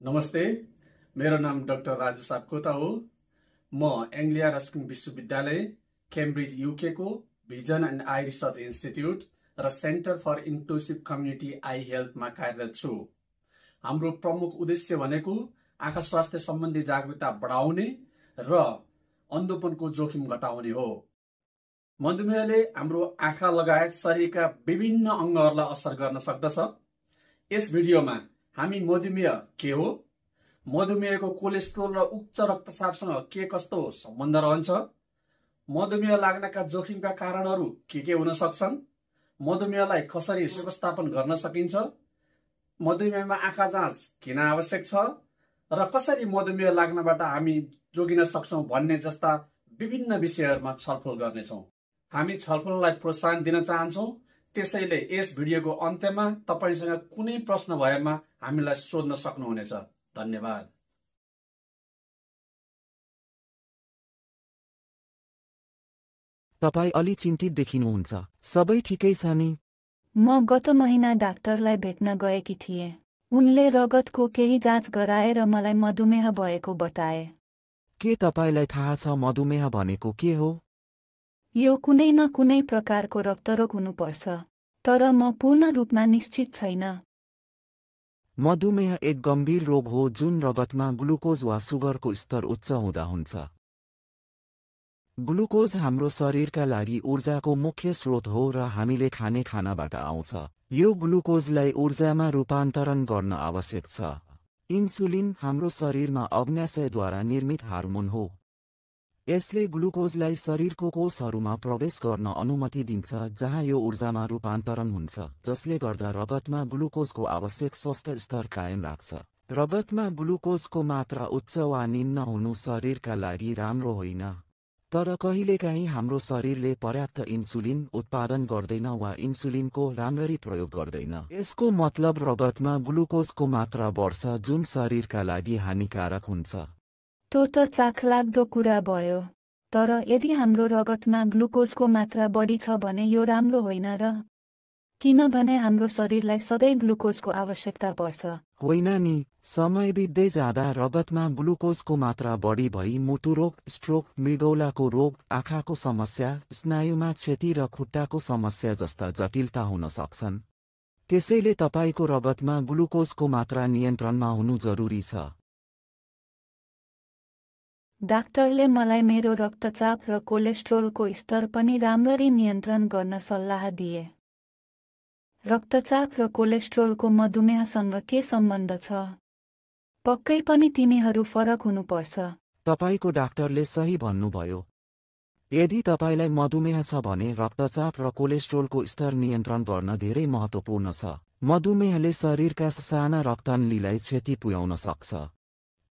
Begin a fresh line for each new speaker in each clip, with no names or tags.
नमस्ते मेरो नाम डाक्टर राजु सापकोता हो। म एङ्ग्लिया रस्किङ विश्वविद्यालय Cambridge युकेको vision and AI research institute र centre for inclusive community AI हेल्थमा कार्यरत छु। हाम्रो प्रमुख उद्देश्य भनेको आँखा स्वास्थ्य सम्बन्धी जागरुकता बढाउने र अन्धोपनको जोखिम घटाउने हो। मधुमेहले हाम्रो आँखा लगायत शरीरका विभिन्न अङ्गहरूलाई असर गर्न सक्दछ। यस भिडियोमा हामी मधुमेह के हो? मधुमेहको कोलेस्ट्रोल र उच्च रक्तचापसँग के कस्तो सम्बन्ध रहन्छ? मधुमेह लाग्नका जोखिमका कारणहरू के के हुन सक्छन्? मधुमेहलाई कसरी व्यवस्थापन गर्न सकिन्छ? मधुमेहमा आँखा जाँच किन आवश्यक छ? र कसरी मधुमेह लाग्नबाट हामी जोगिन सक्छौँ भन्ने जस्ता विभिन्न विषयहरूमा छलफल गर्नेछौँ। हामी छलफललाई प्रोत्साहन दिन चाहन्छौँ त्यसैले यस भिडियोको अन्त्यमा तपाईँसँग कुनै प्रश्न भएमा हामीलाई सोध्न सक्नुहुनेछ। धन्यवाद।
तपाईँ अलि चिन्तित देखिनुहुन्छ। सबै ठिकै छ नि?
म गत महिना डाक्टरलाई भेट्न गएकी थिएँ। उनले रगतको केही जाँच गराएर मलाई मधुमेह भएको बताए।
के तपाईँलाई थाहा छ मधुमेह भनेको के हो?
यो कुनै न कुनै प्रकारको रक्तरोग हुनुपर्छ। तर म पूर्ण रूपमा निश्चित छैन।
मधुमेह एक गम्भीर रोग हो जुन रगतमा ग्लुकोज वा सुगरको स्तर उच्च हुँदा हुन्छ। ग्लुकोज हाम्रो शरीरका लागि ऊर्जाको मुख्य स्रोत हो र हामीले खाने खानाबाट आउँछ। यो ग्लुकोजलाई ऊर्जामा रूपान्तरण गर्न आवश्यक छ। इन्सुलिन हाम्रो शरीरमा अग्न्याशयद्वारा निर्मित हार्मोन हो। यसले ग्लुकोजलाई शरीरको कोषहरूमा प्रवेश गर्न अनुमति दिन्छ जहाँ यो ऊर्जामा रूपान्तरण हुन्छ जसले गर्दा रगतमा ग्लुकोजको आवश्यक स्वस्थ स्तर कायम राख्छ। रगतमा ग्लुकोजको मात्रा उच्च वा निम्न हुनु शरीरका लागि राम्रो होइन। तर कहिलेकाहीँ हाम्रो शरीरले पर्याप्त इन्सुलिन उत्पादन गर्दैन वा इन्सुलिनको राम्ररी प्रयोग गर्दैन। यसको मतलब रगतमा ग्लुकोजको मात्रा बढ्छ जुन शरीरका लागि हानिकारक हुन्छ।
त्यो त चाखलाग्दो कुरा भयो। तर यदि हाम्रो रगतमा ग्लुकोजको मात्रा बढी छ भने यो राम्रो होइन र? किनभने हाम्रो शरीरलाई सधैँ ग्लुकोजको आवश्यकता पर्छ।
होइन नि समय बित्दै जाँदा रगतमा ग्लुकोजको मात्रा बढी भई मुटुरोग स्ट्रोक मृगौलाको रोग आँखाको समस्या स्नायुमा क्षति र खुट्टाको समस्या जस्ता जटिलता हुन सक्छन्। त्यसैले तपाईँको रगतमा ग्लुकोजको मात्रा नियन्त्रणमा हुनु जरुरी छ।
डाक्टरले मलाई मेरो रक्तचाप र कोलेस्ट्रोलको स्तर पनि राम्ररी नियन्त्रण गर्न सल्लाह दिए। रक्तचाप र कोलेस्ट्रोलको मधुमेहसँग के सम्बन्ध छ? पक्कै पनि तिनीहरू फरक हुनुपर्छ।
तपाईँको डाक्टरले सही भन्नुभयो। यदि तपाईँलाई मधुमेह छ भने रक्तचाप र कोलेस्ट्रोलको स्तर नियन्त्रण गर्न धेरै महत्त्वपूर्ण छ। मधुमेहले शरीरका साना रक्तनलीलाई क्षति पुर्याउन सक्छ।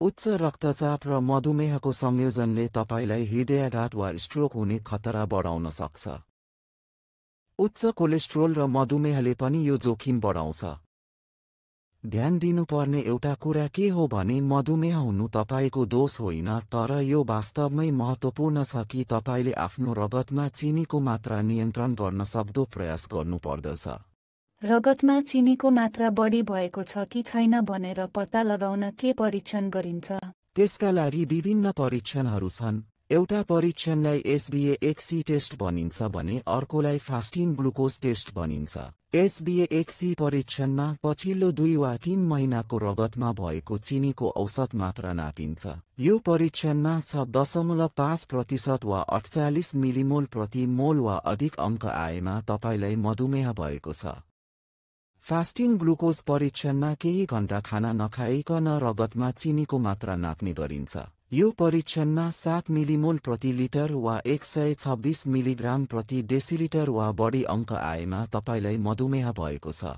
उच्च रक्तचाप र मधुमेहको संयोजनले तपाईँलाई हृदयाघात वा स्ट्रोक हुने खतरा बढाउन सक्छ। उच्च कोलेस्ट्रोल र मधुमेहले पनि यो जोखिम बढाउँछ। ध्यान दिनुपर्ने एउटा कुरा के हो भने मधुमेह हुनु तपाईँको दोष होइन तर यो वास्तवमै महत्त्वपूर्ण छ कि तपाईँले आफ्नो रगतमा चिनीको मात्रा नियन्त्रण गर्न सक्दो प्रयास गर्नुपर्दछ।
रगतमा चिनीको मात्रा बढी भएको छ कि छैन भनेर पत्ता लगाउन के परीक्षण गरिन्छ?
त्यसका लागि विभिन्न परीक्षणहरू छन्। एउटा परीक्षणलाई एसबिए एक्सी टेस्ट भनिन्छ भने अर्कोलाई फास्टिङ ग्लुकोज टेस्ट भनिन्छ। एसबिए एक्सी परीक्षणमा पछिल्लो दुई वा तीन महिनाको रगतमा भएको चिनीको औसत मात्रा नापिन्छ। यो परीक्षणमा छ दशमलव पाँच प्रतिशत वा अठचालिस मिलिमोल प्रति मोल वा अधिक अङ्क आएमा तपाईँलाई मधुमेह भएको छ। फास्टिङ ग्लुकोज परीक्षणमा केही घण्टा खाना नखाइकन रगतमा चिनीको मात्रा नाप्ने गरिन्छ। यो परीक्षणमा सात मिलिमोल प्रति लिटर वा एक सय छब्बिस मिलिग्राम प्रति डेसिलिटर वा बढी अङ्क आएमा तपाईँलाई मधुमेह भएको छ।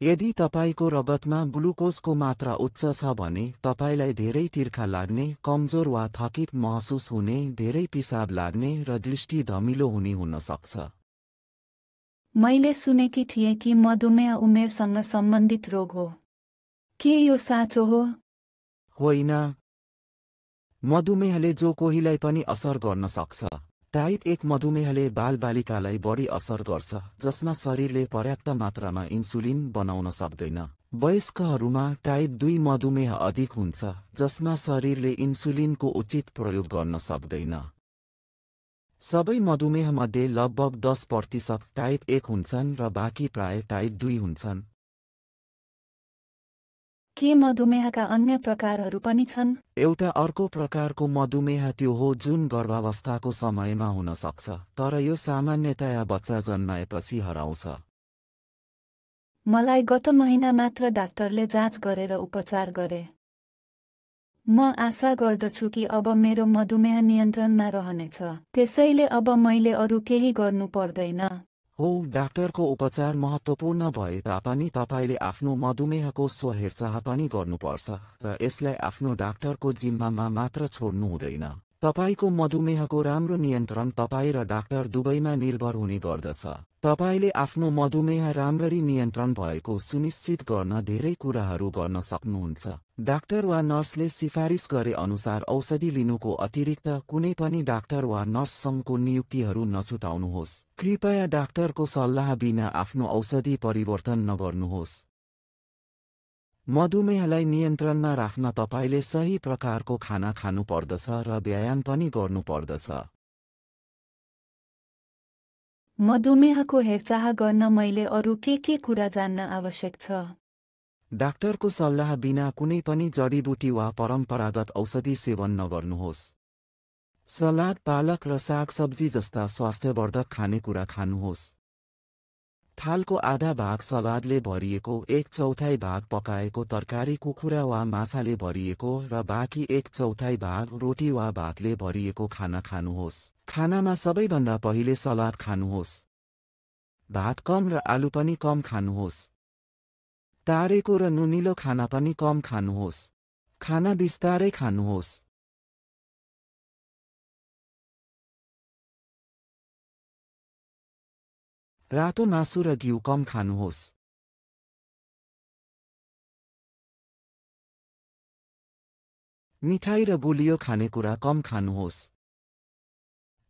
यदि तपाईँको रगतमा ग्लुकोजको मात्रा उच्च छ भने तपाईँलाई धेरै तिर्खा लाग्ने कमजोर वा थकित महसुस हुने धेरै पिसाब लाग्ने र दृष्टि धमिलो हुने हुन सक्छ।
मैले सुनेकी थिएँ कि मधुमेह उमेरसँग सम्बन्धित रोग हो। के यो साँचो हो?
होइन। मधुमेहले जो कोहीलाई पनि असर गर्न सक्छ टाइप एक मधुमेहले बालबालिकालाई बढी असर गर्छ जसमा शरीरले पर्याप्त मात्रामा इन्सुलिन बनाउन सक्दैन। वयस्कहरूमा टाइप दुई मधुमेह अधिक हुन्छ जसमा शरीरले इन्सुलिनको उचित प्रयोग गर्न सक्दैन। सबै मधुमेहमध्ये लगभग दस प्रतिशत टाइप एक हुन्छन् र बाँकी प्राय टाइप दुई हुन्छन्।
के मधुमेहका अन्य प्रकारहरू पनि छन्?
एउटा अर्को प्रकारको मधुमेह त्यो हो जुन गर्भावस्थाको समयमा हुन सक्छ तर यो सामान्यतया बच्चा जन्माएपछि हराउँछ।
मलाई गत महिना मात्र डाक्टरले जाँच गरेर उपचार गरे। म आशा गर्दछु कि अब मेरो मधुमेह नियन्त्रणमा रहनेछ। त्यसैले अब मैले अरू केही गर्नु पर्दैन।
हो डाक्टरको उपचार महत्त्वपूर्ण भए तापनि तपाईँले आफ्नो मधुमेहको स्वहेरचाह पनि गर्नुपर्छ र यसलाई आफ्नो डाक्टरको जिम्मामा मात्र छोड्नु हुँदैन। तपाईँको मधुमेहको राम्रो नियन्त्रण तपाईँ र डाक्टर दुवैमा निर्भर हुने गर्दछ। तपाईँले आफ्नो मधुमेह राम्ररी नियन्त्रण भएको सुनिश्चित गर्न धेरै कुराहरू गर्न सक्नुहुन्छ। डाक्टर वा नर्सले सिफारिस गरे अनुसार औषधि लिनुको अतिरिक्त कुनै पनि डाक्टर वा नर्ससँगको नियुक्तिहरू नछुटाउनुहोस्। कृपया डाक्टरको सल्लाह बिना आफ्नो औषधि परिवर्तन नगर्नुहोस्। मधुमेहलाई नियन्त्रणमा राख्न तपाईँले सही प्रकारको खाना खानु पर्दछ र व्यायाम पनि गर्नुपर्दछ।
मधुमेहको हेरचाह गर्न मैले अरू के के कुरा जान्न आवश्यक छ?
डाक्टरको सल्लाह बिना कुनै पनि जडीबुटी वा परम्परागत औषधि सेवन नगर्नुहोस्। सलाद पालक र सागसब्जी जस्ता स्वास्थ्यवर्धक खानेकुरा खानुहोस्। थालको आधा भाग सलादले भरिएको एक चौथाइ भाग पकाएको तरकारी कुखुरा वा माछाले भरिएको र बाँकी एक चौथाइ भाग रोटी वा भातले भरिएको खाना खानुहोस्। खानामा सबैभन्दा पहिले सलाद खानुहोस्। भात कम र आलु पनि कम खानुहोस्। तारेको र नुनिलो खाना पनि कम खानुहोस्। खाना बिस्तारै खानुहोस्। रातो मासु र घिउ कम खानुहोस्। मिठाई र बुलियो खानेकुरा कम खानुहोस्।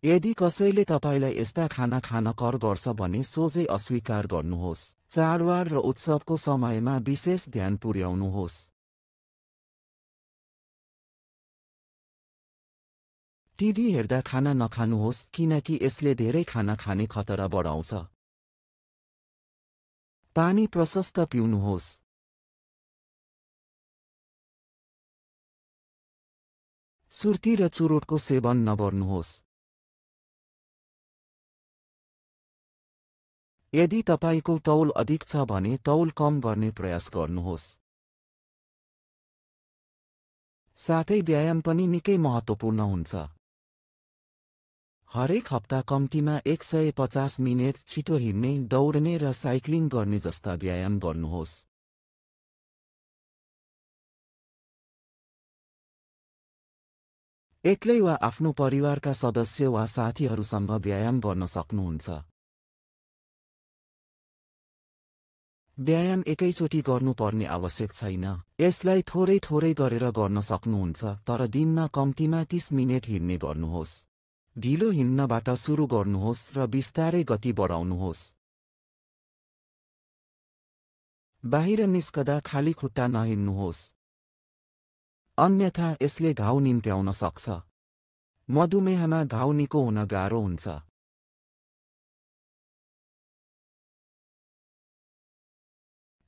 यदि कसैले तपाईँलाई यस्ता खाना खान कर गर्छ भने सोझै अस्वीकार गर्नुहोस्। चाडबाड र उत्सवको समयमा विशेष ध्यान पुर्याउनुहोस्। टिभी हेर्दा खाना नखानुहोस् किनकि यसले धेरै खाना खाने खतरा बढाउँछ। पानी प्रशस्त पिउनुहोस्। सुर्ती र चुरोटको सेवन नगर्नुहोस्। यदि तपाईँको तौल अधिक छ भने तौल कम गर्ने प्रयास गर्नुहोस्। साथै व्यायाम पनि निकै महत्त्वपूर्ण हुन्छ। हरेक हप्ता कम्तीमा एक सय पचास मिनट छिटो हिँड्ने दौड्ने र साइक्लिङ गर्ने जस्ता व्यायाम गर्नुहोस्। एक्लै वा आफ्नो परिवारका सदस्य वा साथीहरूसँग व्यायाम गर्न सक्नुहुन्छ। व्यायाम एकैचोटि गर्नुपर्ने आवश्यक छैन। यसलाई थोरै थोरै गरेर गर्न सक्नुहुन्छ तर दिनमा कम्तीमा तीस मिनट हिँड्ने गर्नुहोस्। ढिलो हिँड्नबाट सुरु गर्नुहोस् र बिस्तारै गति बढाउनुहोस्। बाहिर निस्कदा खाली खुट्टा नहिँड्नुहोस्। अन्यथा यसले घाउ निम्त्याउन सक्छ। मधुमेहमा घाउ निको हुन गाह्रो हुन्छ।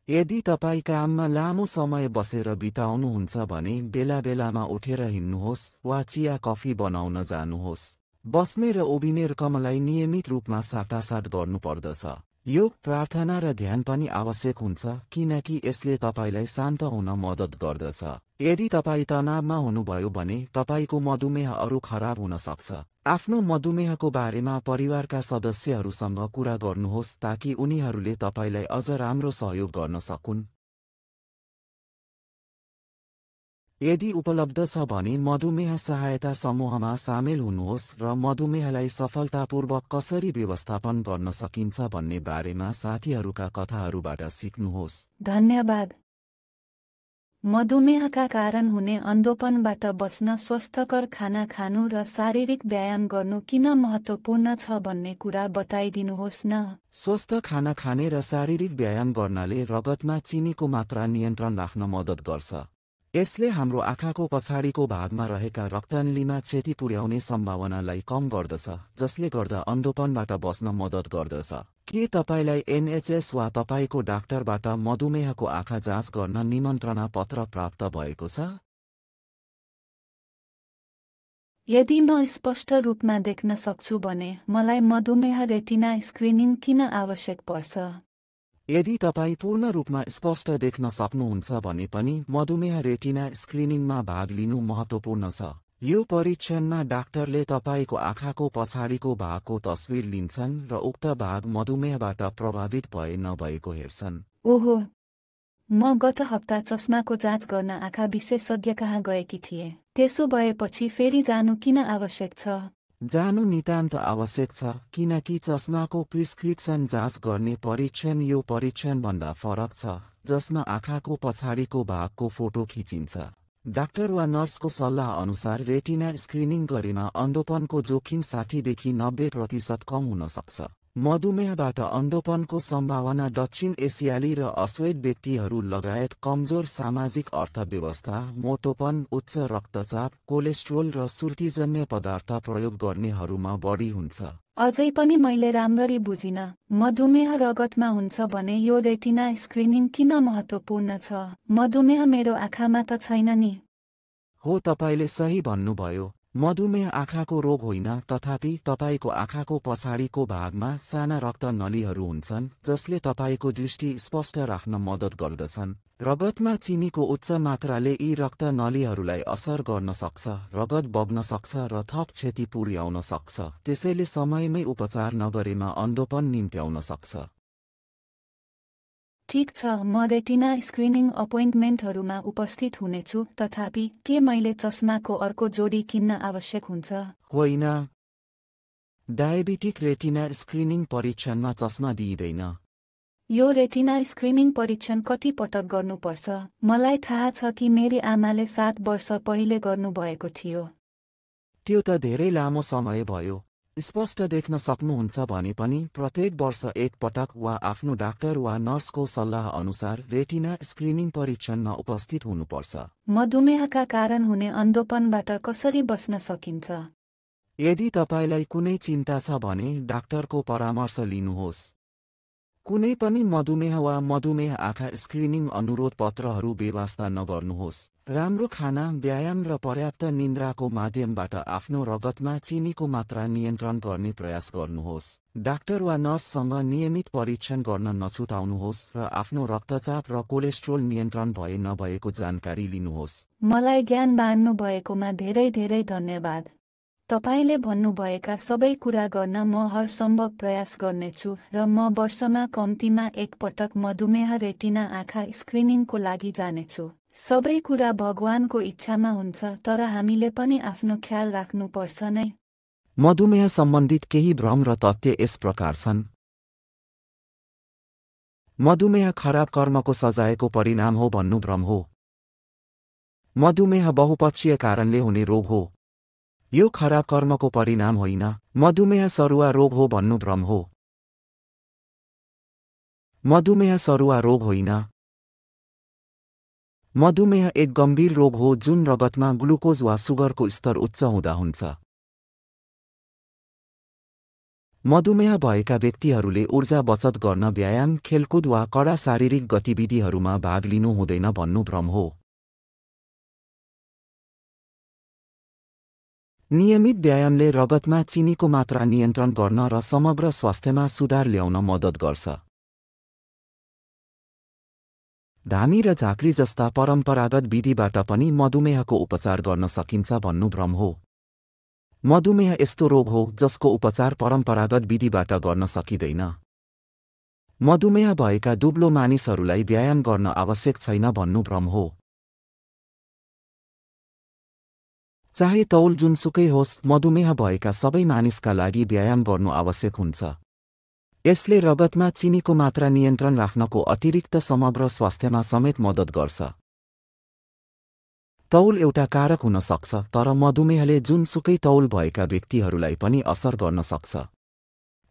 यदि तपाईँ काममा लामो समय बसेर बिताउनुहुन्छ भने बेला बेलामा उठेर हिँड्नुहोस् वा चिया कफी बनाउन जानुहोस्। बस्ने र उभिने रकमलाई नियमित रूपमा साटासाट गर्नुपर्दछ। योग प्रार्थना र ध्यान पनि आवश्यक हुन्छ किनकि यसले तपाईँलाई शान्त हुन मद्दत गर्दछ। यदि तपाईँ तनावमा हुनुभयो भने तपाईँको मधुमेह अरू खराब हुन सक्छ आफ्नो मधुमेहको बारेमा परिवारका सदस्यहरूसँग कुरा गर्नुहोस् ताकि उनीहरूले तपाईँलाई अझ राम्रो सहयोग गर्न सकुन्। यदि उपलब्ध छ भने मधुमेह सहायता समूहमा सामेल हुनुहोस् र मधुमेहलाई सफलतापूर्वक कसरी व्यवस्थापन गर्न सकिन्छ भन्ने बारेमा साथीहरूका कथाहरूबाट सिक्नुहोस्।
धन्यवाद। मधुमेहका कारण हुने अन्धोपनबाट बच्न स्वस्थकर खाना खानु र शारीरिक व्यायाम गर्नु किन महत्त्वपूर्ण छ भन्ने कुरा बताइदिनुहोस् न।
स्वस्थ खाना खाने र शारीरिक व्यायाम गर्नाले रगतमा चिनीको मात्रा नियन्त्रण राख्न मद्दत गर्छ। यसले हाम्रो आँखाको पछाडिको भागमा रहेका रक्तनलीमा क्षति पुर्याउने सम्भावनालाई कम गर्दछ जसले गर्दा अन्धोपनबाट बस्न मद्दत गर्दछ। के तपाईँलाई एनएचएस वा तपाईँको डाक्टरबाट मधुमेहको आँखा जाँच गर्न निमन्त्रणा पत्र प्राप्त भएको छ?
यदि म स्पष्ट रूपमा देख्न सक्छु भने मलाई मधुमेह रेटिना स्क्रिनिङ किन आवश्यक पर्छ?
यदि तपाईँ पूर्ण रूपमा स्पष्ट देख्न सक्नुहुन्छ भने पनि मधुमेह रेटिना स्क्रिनिङमा भाग लिनु महत्त्वपूर्ण छ। यो परीक्षणमा डाक्टरले तपाईँको आँखाको पछाडिको भागको तस्विर लिन्छन् र उक्त भाग मधुमेहबाट प्रभावित भए नभएको हेर्छन्।
ओहो! म गत हप्ता चस्माको जाँच गर्न आँखा विशेषज्ञ कहाँ गएकी थिएँ? त्यसो भएपछि फेरि जानु किन आवश्यक छ?
जानु नितान्त आवश्यक छ किनकि चस्माको प्रिस्क्रिप्सन जाँच गर्ने परीक्षण यो परीक्षणभन्दा फरक छ जसमा आँखाको पछाडिको भागको फोटो खिचिन्छ। डाक्टर वा नर्सको सल्लाह अनुसार रेटिना स्क्रिनिङ गरेमा अन्धोपनको जोखिम साठीदेखि नब्बे प्रतिशत कम हुन सक्छ। मधुमेहबाट अन्धोपनको सम्भावना दक्षिण एसियाली र अश्वेत व्यक्तिहरू लगायत कमजोर सामाजिक अर्थव्यवस्था मोटोपन उच्च रक्तचाप कोलेस्ट्रोल र सुर्तीजन्य पदार्थ प्रयोग गर्नेहरूमा बढी हुन्छ।
अझै पनि मैले राम्ररी बुझिन मधुमेह रगतमा हुन्छ भने यो रेटिना स्क्रिनिङ किन महत्त्वपूर्ण छ? मधुमेह मेरो आँखामा त छैन नि।
हो तपाईँले सही भन्नुभयो। मधुमेह आँखाको रोग होइन तथापि तपाईँको आँखाको पछाडिको भागमा साना रक्त नलीहरू हुन्छन् जसले तपाईँको दृष्टि स्पष्ट राख्न मद्दत गर्दछन्। रगतमा चिनीको उच्च मात्राले यी रक्त नलीहरूलाई असर गर्न सक्छ रगत बग्न सक्छ र थप क्षति पुर्याउन सक्छ। त्यसैले समयमै उपचार नगरेमा अन्धोपन निम्त्याउन सक्छ।
ठिक छ म रेटिना स्क्रिनिङ अपोइन्टमेन्टहरूमा उपस्थित हुनेछु तथापि के मैले चस्माको अर्को जोडी किन्न आवश्यक हुन्छ?
होइन। डायबिटिक रेटिना स्क्रिनिङ परीक्षणमा चस्मा दिइँदैन।
यो रेटिना स्क्रिनिङ परीक्षण कति पटक गर्नुपर्छ। मलाई थाहा छ कि मेरी आमाले सात वर्ष पहिले गर्नुभएको थियो।
त्यो त धेरै लामो समय भयो। स्पष्ट देख्न सक्नुहुन्छ भने पनि प्रत्येक वर्ष एक पटक वा आफ्नो डाक्टर वा नर्सको सल्लाह अनुसार रेटिना स्क्रिनिङ परीक्षणमा उपस्थित हुनुपर्छ।
मधुमेहका कारण हुने अन्धोपनबाट कसरी बस्न सकिन्छ?
यदि तपाईँलाई कुनै चिन्ता छ भने डाक्टरको परामर्श लिनुहोस्। कुनै पनि मधुमेह वा मधुमेह आँखा स्क्रिनिङ अनुरोध पत्रहरू बेवास्ता नगर्नुहोस्। राम्रो खाना व्यायाम र पर्याप्त निन्द्राको माध्यमबाट आफ्नो रगतमा चिनीको मात्रा नियन्त्रण गर्ने प्रयास गर्नुहोस्। डाक्टर वा नर्ससँग नियमित परीक्षण गर्न नछुटाउनुहोस् र आफ्नो रक्तचाप र कोलेस्ट्रोल नियन्त्रण भए नभएको जानकारी लिनुहोस्।
मलाई ज्ञान बाँड्नु भएकोमा धेरै धेरै धन्यवाद। तपाईँले भन्नुभएका सबै कुरा गर्न म हरसम्भव प्रयास गर्नेछु र म वर्षमा कम्तीमा एकपटक मधुमेह रेटिना आँखा स्क्रिनिङको लागि जानेछु। सबै कुरा भगवानको इच्छामा हुन्छ तर हामीले पनि आफ्नो ख्याल राख्नुपर्छ नै।
मधुमेह सम्बन्धित केही भ्रम र तथ्य यस प्रकार छन्। मधुमेह खराब कर्मको सजायको परिणाम हो भन्नु भ्रम हो। मधुमेह बहुपक्षीय कारणले हुने रोग हो। यो खराब कर्मको परिणाम होइन। मधुमेह सरुवा रोग हो भन्नु भ्रम हो। मधुमेह सरुवा रोग होइन। मधुमेह एक गम्भीर रोग हो जुन रगतमा ग्लुकोज वा सुगरको स्तर उच्च हुँदा हुन्छ। मधुमेह भएका व्यक्तिहरूले ऊर्जा बचत गर्न व्यायाम खेलकुद वा कडा शारीरिक गतिविधिहरूमा भाग लिनु हुँदैन भन्नु भ्रम हो। नियमित व्यायामले रगतमा चिनीको मात्रा नियन्त्रण गर्न र समग्र स्वास्थ्यमा सुधार ल्याउन मद्दत गर्छ। धामी र झाँक्री जस्ता परम्परागत विधिबाट पनि मधुमेहको उपचार गर्न सकिन्छ भन्नु भ्रम हो। मधुमेह यस्तो रोग हो जसको उपचार परम्परागत विधिबाट गर्न सकिँदैन। मधुमेह भएका दुब्लो मानिसहरूलाई व्यायाम गर्न आवश्यक छैन भन्नु भ्रम हो। चाहे तौल जुनसुकै होस् मधुमेह भएका सबै मानिसका लागि व्यायाम गर्नु आवश्यक हुन्छ। यसले रगतमा चिनीको मात्रा नियन्त्रण राख्नको अतिरिक्त समग्र स्वास्थ्यमा समेत मद्दत गर्छ। तौल एउटा कारक हुन सक्छ तर मधुमेहले जुनसुकै तौल भएका व्यक्तिहरूलाई पनि असर गर्न सक्छ।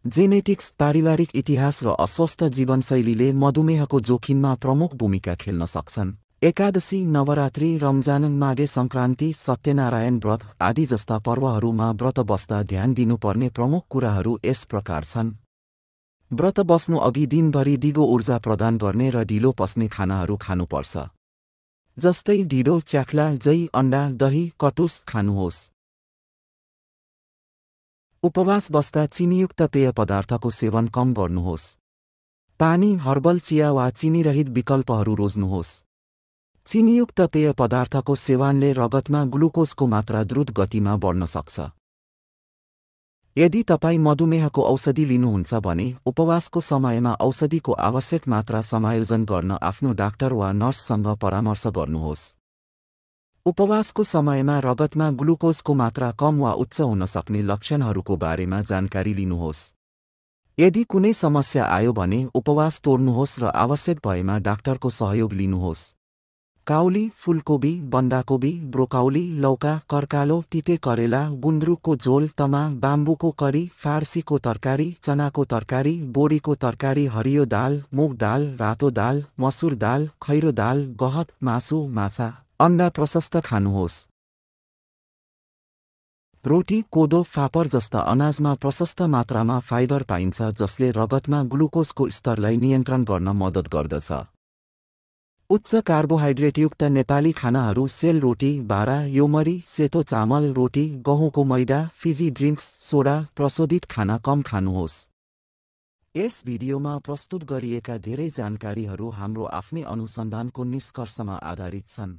जेनेटिक्स पारिवारिक इतिहास र अस्वस्थ जीवनशैलीले मधुमेहको जोखिममा प्रमुख भूमिका खेल्न सक्छन्। एकादशी नवरात्रि रमजान माघे सङ्क्रान्ति सत्यनारायण व्रत आदि जस्ता पर्वहरूमा व्रत बस्दा ध्यान दिनुपर्ने प्रमुख कुराहरू यस प्रकार छन्। व्रत बस्नु अघि दिनभरि दिगो ऊर्जा प्रदान गर्ने र ढिलो पस्ने खानाहरू खानुपर्छ। जस्तै ढिलो च्याख्ला जै अण्डा दही कटुस खानुहोस्। उपवास बस्दा चिनीयुक्त पेय पदार्थको सेवन कम गर्नुहोस्। पानी हर्बल चिया वा चिनीरहित विकल्पहरू रोज्नुहोस्। चिनीयुक्त पेय पदार्थको सेवनले रगतमा ग्लुकोजको मात्रा द्रुत गतिमा बढ्न सक्छ। यदि तपाईँ मधुमेहको औषधि लिनुहुन्छ भने उपवासको समयमा औषधिको आवश्यक मात्रा समायोजन गर्न आफ्नो डाक्टर वा नर्ससँग परामर्श गर्नुहोस्। उपवासको समयमा रगतमा ग्लुकोजको मात्रा कम वा उच्च हुन सक्ने लक्षणहरूको बारेमा जानकारी लिनुहोस्। यदि कुनै समस्या आयो भने उपवास तोड्नुहोस् र आवश्यक भएमा डाक्टरको सहयोग लिनुहोस्। काउली फुलकोबी बन्दाकोबी ब्रोकाउली लौका कर्कालो तिते करेला गुन्द्रुकको झोल तमा बाम्बुको करी फार्सीको तरकारी चनाको तरकारी बोडीको तरकारी हरियो दाल मुग दाल रातो दाल मसुर दाल खैरो दाल गहत मासु माछा। अन्डा प्रशस्त खानुहोस्। रोटी कोदो फापर जस्ता अनाजमा प्रशस्त मात्रामा फाइबर पाइन्छ जसले रगतमा ग्लुकोजको स्तरलाई नियन्त्रण गर्न मद्दत गर्दछ। उच्च कार्बोहाइड्रेटयुक्त नेपाली खानाहरू सेल रोटी बारा योमरी सेतो चामल रोटी गहुँको मैदा फिजी ड्रिङ्क्स सोडा प्रशोधित खाना कम खानुहोस्। यस भिडियोमा प्रस्तुत गरिएका धेरै जानकारीहरू हाम्रो आफ्नै अनुसन्धानको निष्कर्षमा आधारित छन्।